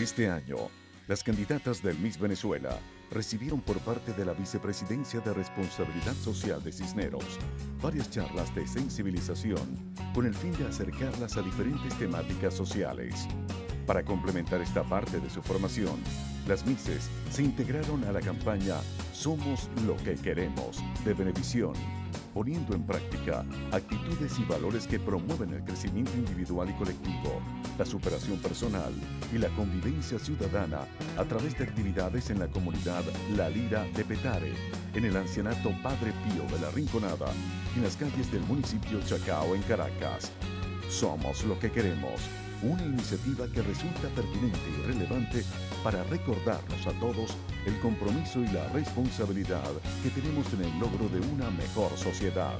Este año, las candidatas del Miss Venezuela recibieron por parte de la Vicepresidencia de Responsabilidad Social de Cisneros varias charlas de sensibilización con el fin de acercarlas a diferentes temáticas sociales. Para complementar esta parte de su formación, las Misses se integraron a la campaña Somos lo que queremos de Benevisión poniendo en práctica actitudes y valores que promueven el crecimiento individual y colectivo, la superación personal y la convivencia ciudadana a través de actividades en la comunidad La Lira de Petare, en el ancianato Padre Pío de la Rinconada, en las calles del municipio Chacao en Caracas. Somos lo que queremos una iniciativa que resulta pertinente y relevante para recordarnos a todos el compromiso y la responsabilidad que tenemos en el logro de una mejor sociedad.